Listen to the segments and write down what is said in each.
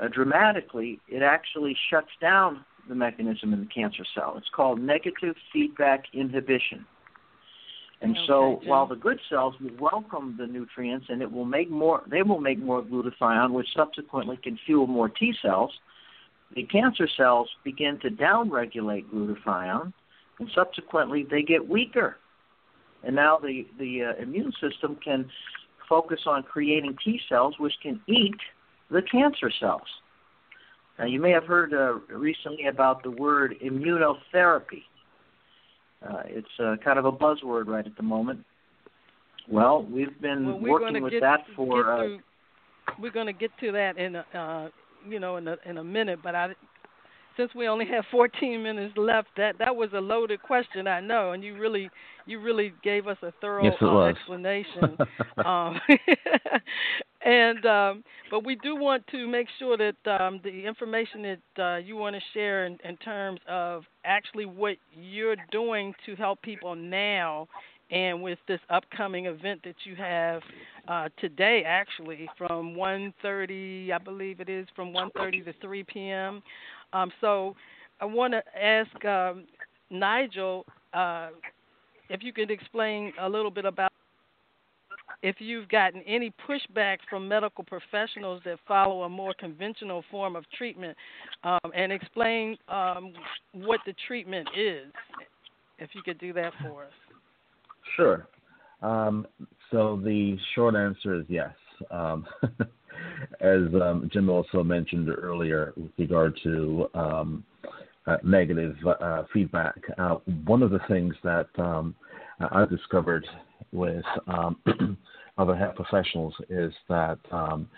uh, dramatically, it actually shuts down the mechanism in the cancer cell. It's called negative feedback inhibition. And okay, so while the good cells will welcome the nutrients and it will make more they will make more glutathione which subsequently can fuel more T cells, the cancer cells begin to downregulate glutathione and subsequently they get weaker. And now the the uh, immune system can focus on creating T cells which can eat the cancer cells. Now you may have heard uh, recently about the word immunotherapy. Uh, it's uh, kind of a buzzword right at the moment. Well, we've been well, working with get, that for. get Uh, we're going to get to that in a, uh, you know in a in a minute, but I since we only have 14 minutes left, that that was a loaded question, I know, and you really you really gave us a thorough Yes, uh, explanation. um, and um, but we do want to make sure that um, the information that uh, you want to share in, in terms of actually what you're doing to help people now and with this upcoming event that you have uh, today, actually from 1:30, I believe it is, from 1:30 to 3 p.m. Um, so I want to ask um, Nigel uh, if you could explain a little bit about if you've gotten any pushback from medical professionals that follow a more conventional form of treatment, um, and explain um, what the treatment is. If you could do that for us. Sure. Um, so the short answer is yes. As um, Jim also mentioned earlier, with regard to um, uh, negative uh, feedback, uh, one of the things that um, I've discovered with um, other health professionals is that um,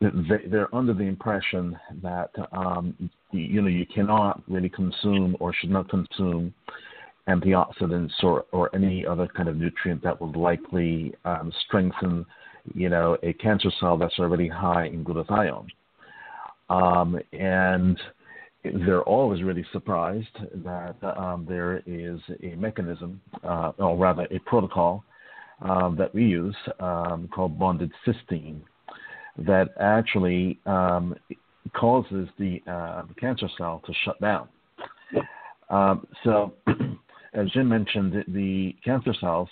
they, they're under the impression that um, you know you cannot really consume or should not consume antioxidants or, or any other kind of nutrient that would likely um, strengthen, you know, a cancer cell that's already high in glutathione. Um, and they're always really surprised that um, there is a mechanism, uh, or rather a protocol, um, that we use um, called bonded cysteine that actually um, causes the uh, cancer cell to shut down. Um, so as Jim mentioned, the cancer cells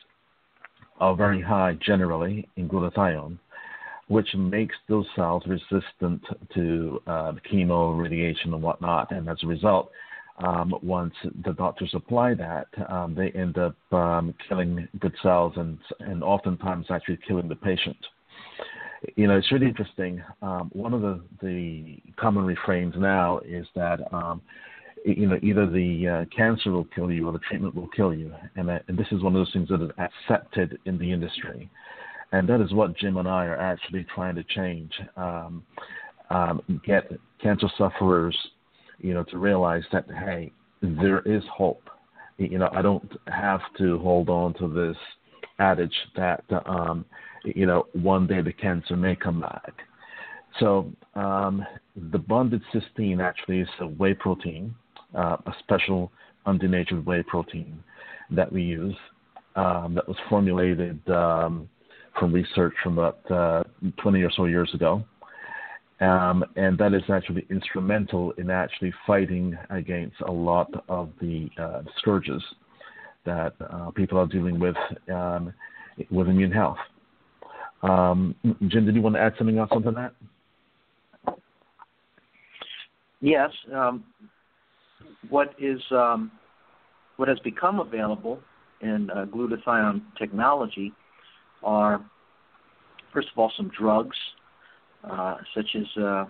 are very high generally in glutathione, which makes those cells resistant to uh, chemo, radiation, and whatnot. And as a result, um, once the doctors apply that, um, they end up um, killing good cells and, and oftentimes actually killing the patient. You know, it's really interesting. Um, one of the, the common refrains now is that um, you know, either the uh, cancer will kill you or the treatment will kill you. And, and this is one of those things that is accepted in the industry. And that is what Jim and I are actually trying to change. Um, um, get cancer sufferers, you know, to realize that, hey, there is hope. You know, I don't have to hold on to this adage that, um, you know, one day the cancer may come back. So um, the bonded cysteine actually is a whey protein uh, a special undenatured whey protein that we use um, that was formulated um, from research from about uh, 20 or so years ago. Um, and that is actually instrumental in actually fighting against a lot of the uh, scourges that uh, people are dealing with um, with immune health. Um, Jim, did you want to add something else onto that? Yes. What is um, what has become available in uh, glutathione technology are, first of all, some drugs uh, such as uh, uh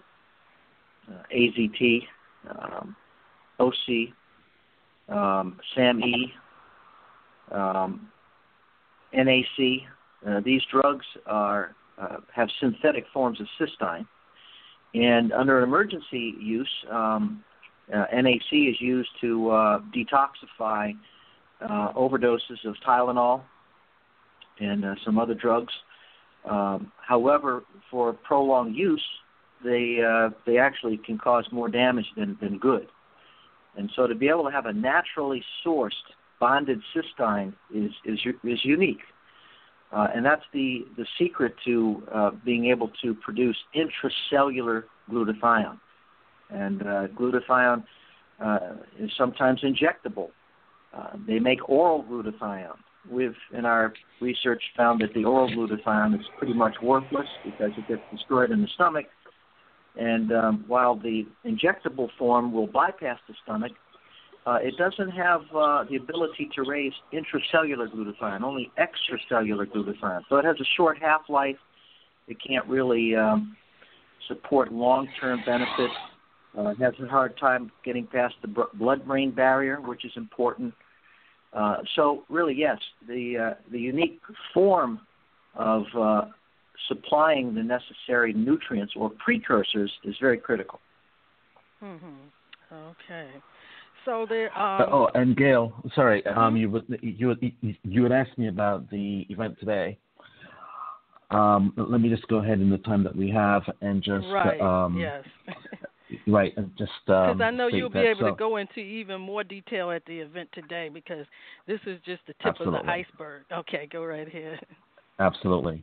AZT, um, OC, um, SAMe, um, NAC. Uh, these drugs are uh, have synthetic forms of cysteine, and under an emergency use, um, uh, NAC is used to uh, detoxify uh, overdoses of Tylenol and uh, some other drugs. Um, however, for prolonged use, they uh, they actually can cause more damage than, than good. And so, to be able to have a naturally sourced bonded cysteine is is is unique. Uh, and that's the, the secret to uh, being able to produce intracellular glutathione. And uh, glutathione uh, is sometimes injectable. Uh, they make oral glutathione. We've, in our research, found that the oral glutathione is pretty much worthless because it gets destroyed in the stomach. And um, while the injectable form will bypass the stomach, uh, it doesn't have uh, the ability to raise intracellular glutathione, only extracellular glutathione. So it has a short half life. It can't really um, support long term benefits. Uh, has a hard time getting past the blood brain barrier, which is important. Uh, so, really, yes, the, uh, the unique form of uh, supplying the necessary nutrients or precursors is very critical. Mm-hmm. Okay. So there. Uh, um... oh, and Gail, sorry, um, mm-hmm. you would you you would ask me about the event today. Um, let me just go ahead in the time that we have and just right. Um, yes. right, and just because um, I know you'll be able so. to go into even more detail at the event today because this is just the tip Absolutely. of the iceberg. Okay, go right ahead. Absolutely.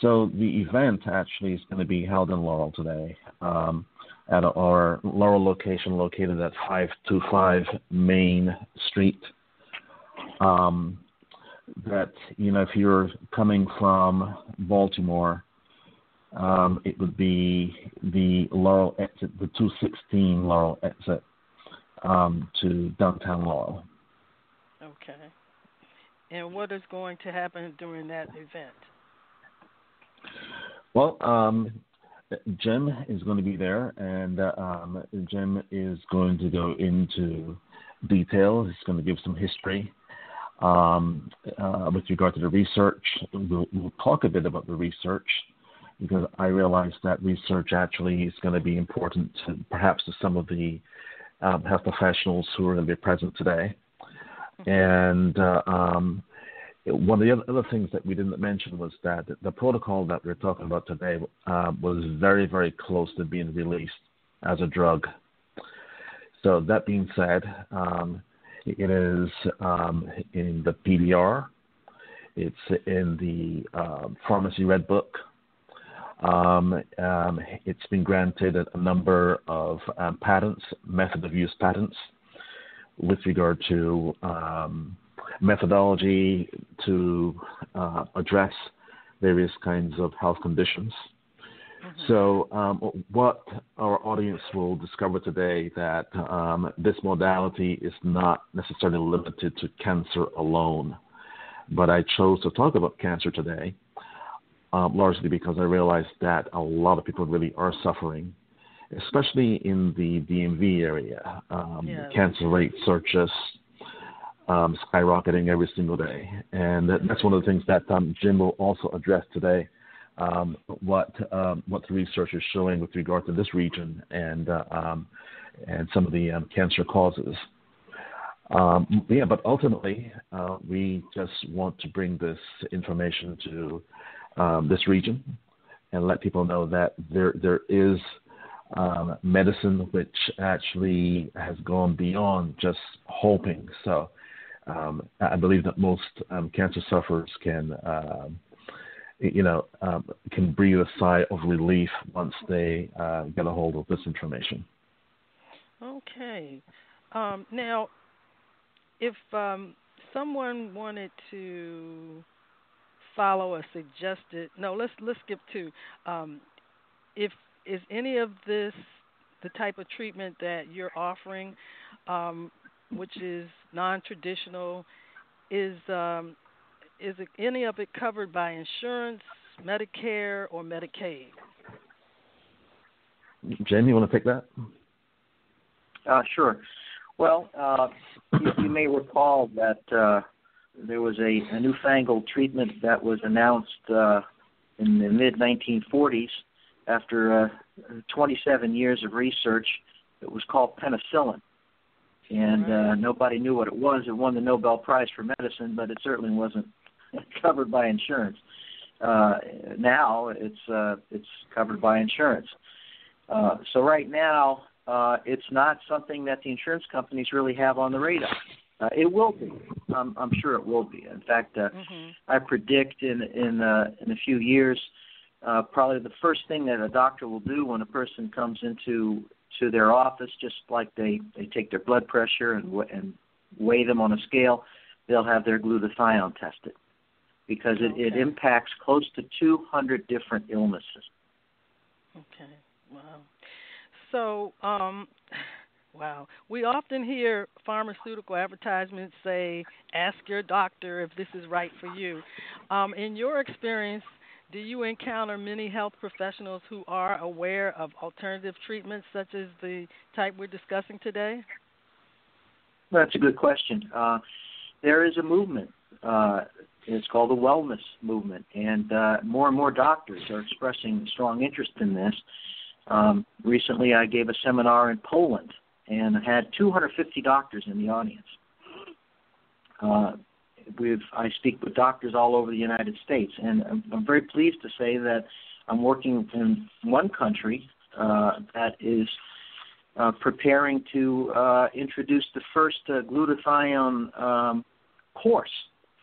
So the event actually is going to be held in Laurel today. Um, at our Laurel location located at 525 Main Street. Um, that, you know, if you're coming from Baltimore, um, it would be the Laurel exit, the 216 Laurel exit um, to downtown Laurel. Okay. And what is going to happen during that event? Well, um, Jim is going to be there, and uh, um, Jim is going to go into detail. He's going to give some history um, uh, with regard to the research. We'll, we'll, talk a bit about the research because I realize that research actually is going to be important to perhaps to some of the um, health professionals who are going to be present today. Mm-hmm. And uh, um, one of the other things that we didn't mention was that the protocol that we're talking about today uh, was very, very close to being released as a drug. So that being said, um, it is um, in the PDR, it's in the uh, Pharmacy Red Book. Um, um, it's been granted a number of um, patents, method of use patents, with regard to um, methodology to uh, address various kinds of health conditions. Mm-hmm. So, um, what our audience will discover today that um, this modality is not necessarily limited to cancer alone. But I chose to talk about cancer today, um, largely because I realized that a lot of people really are suffering, especially in the DMV area. Um, yeah. Cancer rates are just um, skyrocketing every single day. And that's one of the things that um, Jim will also address today. Um, what um, what the research is showing with regard to this region and uh, um, and some of the um, cancer causes. Um, yeah, but ultimately, uh, we just want to bring this information to um, this region and let people know that there there is medicine which actually has gone beyond just hoping. So um, I believe that most um, cancer sufferers can, um, you know, um, can breathe a sigh of relief once they uh, get a hold of this information. Okay. Um, now, if um, someone wanted to follow a suggested, no, let's let's skip to, if is any of this the type of treatment that you're offering um, which is non-traditional, is um, is it, any of it covered by insurance, Medicare, or Medicaid? Jim, you want to take that? Uh, sure. Well, uh, you, you, may recall that uh, there was a, a, newfangled treatment that was announced uh, in the mid 1940s after uh, 27 years of research. It was called penicillin and uh, nobody knew what it was. It won the Nobel Prize for medicine, but it certainly wasn't covered by insurance. Uh, now it's uh, it's covered by insurance. Uh, so right now uh, it's not something that the insurance companies really have on the radar. Uh, it will be. I'm, I'm sure it will be. In fact, uh, mm-hmm. I predict in in uh, in a few years, uh, probably the first thing that a doctor will do when a person comes into to their office, just like they they take their blood pressure and and weigh them on a scale, they'll have their glutathione tested because it, okay. it impacts close to 200 different illnesses. Okay. Wow. So, um, wow. We often hear pharmaceutical advertisements say, "Ask your doctor if this is right for you." Um, in your experience, do you encounter many health professionals who are aware of alternative treatments such as the type we're discussing today? That's a good question. Uh, there is a movement. Uh, it's called the wellness movement, and uh, more and more doctors are expressing strong interest in this. Um, recently, I gave a seminar in Poland and had 250 doctors in the audience. Uh, we've I speak with doctors all over the United States, and I'm, I'm very pleased to say that I'm working in one country uh, that is uh, preparing to uh, introduce the first uh, glutathione um, course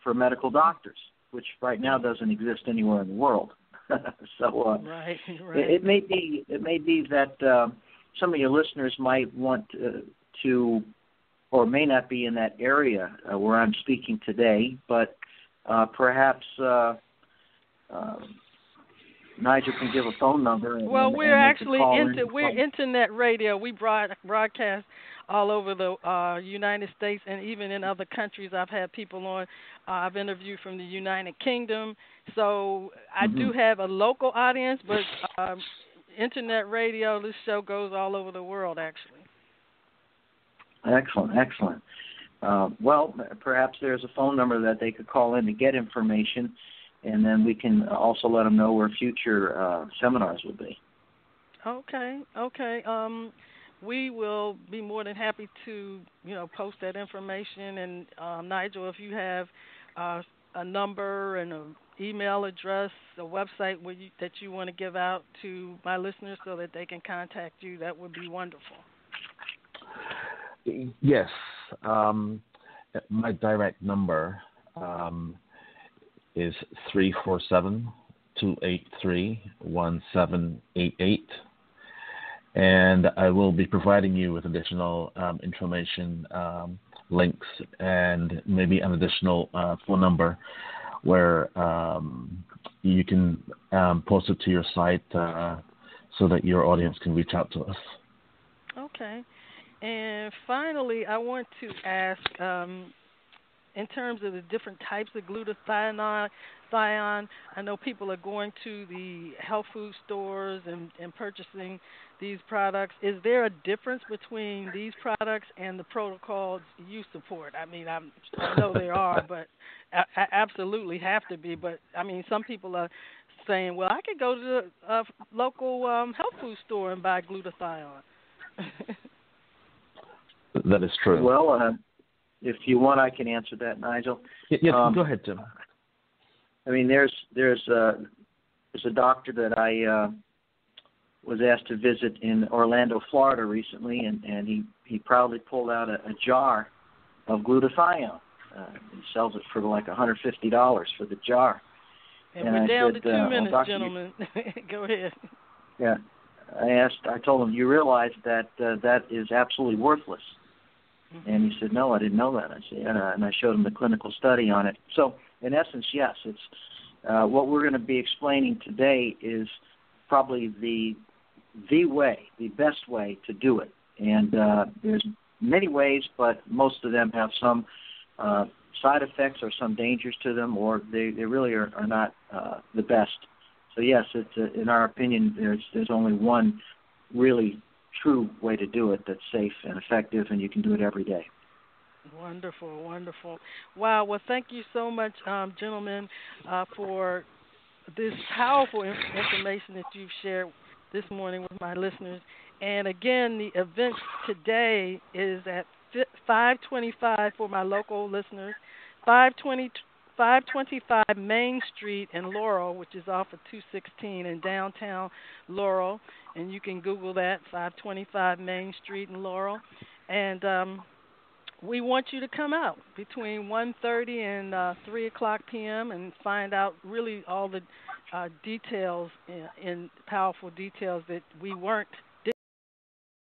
for medical doctors, which right now doesn't exist anywhere in the world. so uh, right, right. It, it, may be it may be that uh, some of your listeners might want to, to or may not be in that area uh, where I'm speaking today, but uh, perhaps uh, um, Nigel can give a phone number. And, well, we're actually into in. we're internet radio. We broad, broadcast all over the uh, United States and even in other countries. I've had people on. Uh, I've interviewed from the United Kingdom, so I mm-hmm. do have a local audience, but um, internet radio. This show goes all over the world, actually. Excellent, excellent. Uh, well, perhaps there's a phone number that they could call in to get information, and then we can also let them know where future uh, seminars will be. Okay, okay. Um, we will be more than happy to, you know, post that information. And um, Nigel, if you have uh, a number and an email address, a website you, that you want to give out to my listeners so that they can contact you, that would be wonderful. Yes. Um, my direct number um, is 347 283 1788. And I will be providing you with additional um, information, um, links, and maybe an additional uh, phone number where um, you can um, post it to your site uh, so that your audience can reach out to us. Okay. And finally, I want to ask, um, in terms of the different types of glutathione, thion, I know people are going to the health food stores and, and purchasing these products. Is there a difference between these products and the protocols you support? I mean, I'm, I know there are, but I, I absolutely have to be. But I mean, some people are saying, well, I could go to the uh, local um, health food store and buy glutathione. That is true. Well, uh, if you want, I can answer that, Nigel. Yeah, yeah um, go ahead, Tim. I mean, there's there's uh, there's a doctor that I uh, was asked to visit in Orlando, Florida, recently, and and he he proudly pulled out a, a jar of glutathione. Uh, he sells it for like $150 for the jar. And, and we're I down said, to two uh, minutes, well, gentlemen. go ahead. Yeah, I asked. I told him, "You realize that uh, that is absolutely worthless." Mm-hmm. And he said, "No, I didn't know that." I said, and, uh, and I showed him the clinical study on it. So, in essence, yes, it's uh, what we're going to be explaining today is probably the the way, the best way to do it. And uh, there's many ways, but most of them have some uh, side effects or some dangers to them, or they, they really are, are not uh, the best. So yes, it's, uh, in our opinion, there's there's only one really true way to do it that's safe and effective, and you can do it every day. Wonderful, wonderful. Wow. Well, thank you so much, um, gentlemen, uh, for this powerful information that you've shared this morning with my listeners. And again, the event today is at 525 for my local listeners, 520, 525 Main Street in Laurel, which is off of 216 in downtown Laurel. And you can Google that, 525 Main Street in Laurel. And um, we want you to come out between 1:30 and uh, 3 o'clock p.m. and find out really all the uh, details in, in, powerful details that we weren't